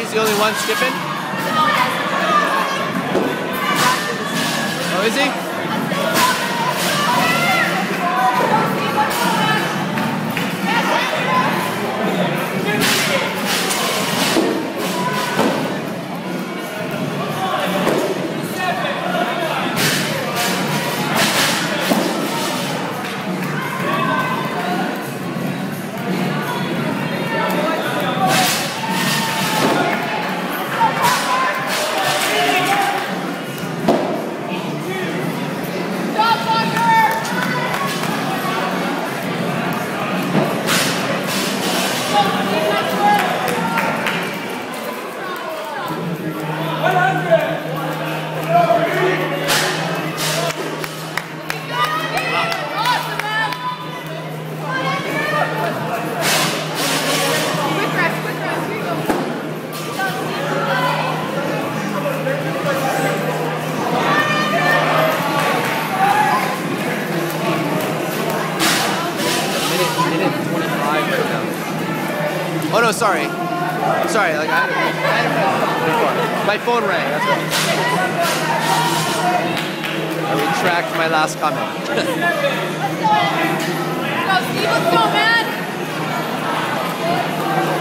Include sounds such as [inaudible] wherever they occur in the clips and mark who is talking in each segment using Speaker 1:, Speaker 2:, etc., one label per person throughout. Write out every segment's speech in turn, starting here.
Speaker 1: he's the only one skipping. Oh, is he? Minute, my phone rang. That's what. I retract my last comment. [laughs]
Speaker 2: Let's go, man! Go,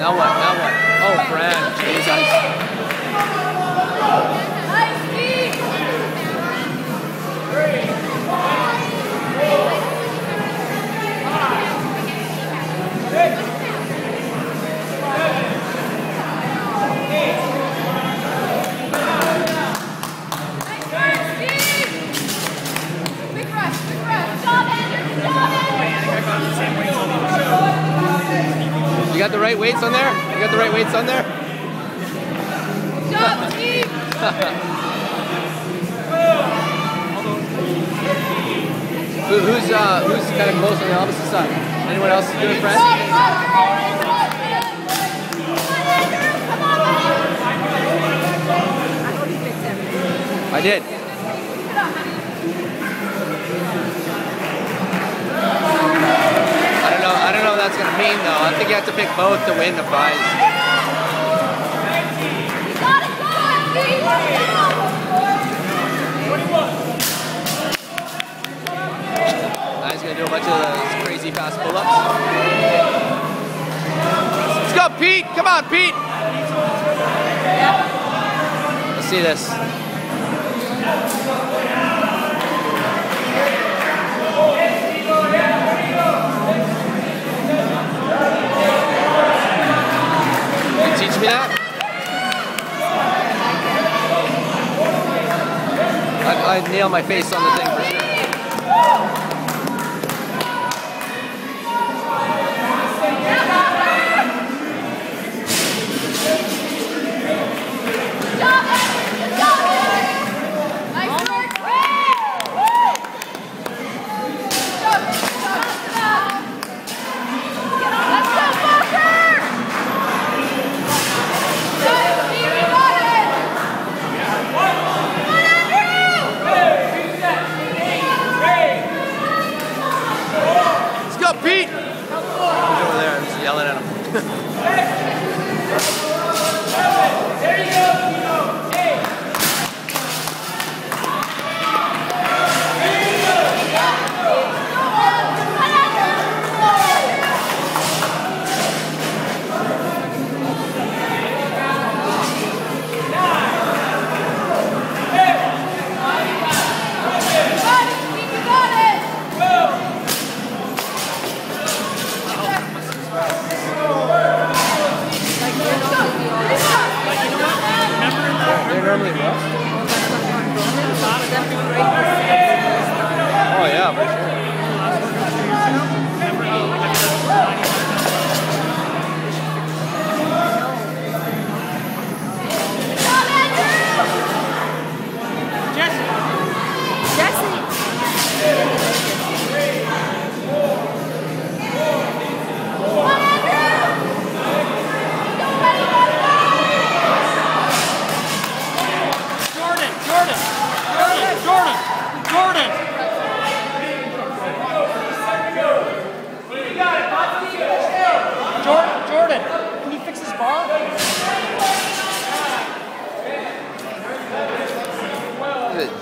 Speaker 1: Now what? Now what? Oh, Fran. Jesus.
Speaker 2: Quick rush, quick rush. Andrew.
Speaker 1: You got the right weights on there? You got the right weights on there?
Speaker 2: Good Steve.
Speaker 1: Who, who's uh, who's kind of close on the opposite side? Anyone else doing Fran?
Speaker 2: Come on,
Speaker 1: I think you have to pick both to win the Now he's gonna do a bunch of those crazy fast pull-ups. Let's go, Pete! Come on, Pete! Let's see this. I, I nail my face on the thing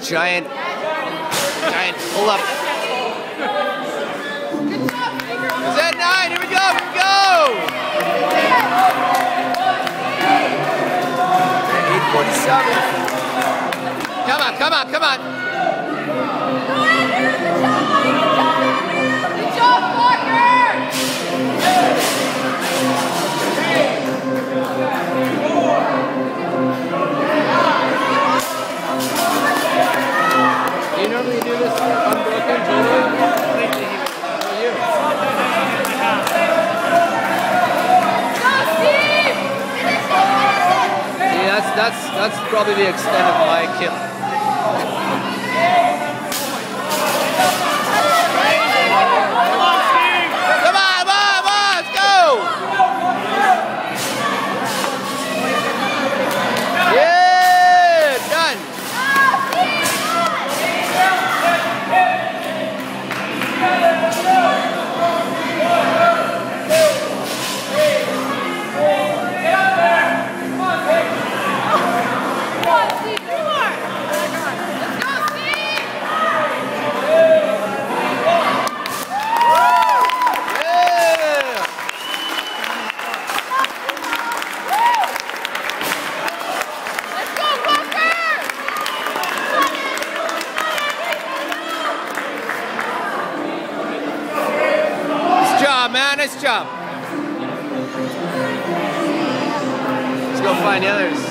Speaker 1: Giant, giant pull-up. Is that nine? Here we go, here we go! 847. Come on, come on, come on. That's, that's, probably the extent of my kill.
Speaker 3: Come on,
Speaker 1: on, let's go! Yeah, done. Nice job, man. Let's go find the others.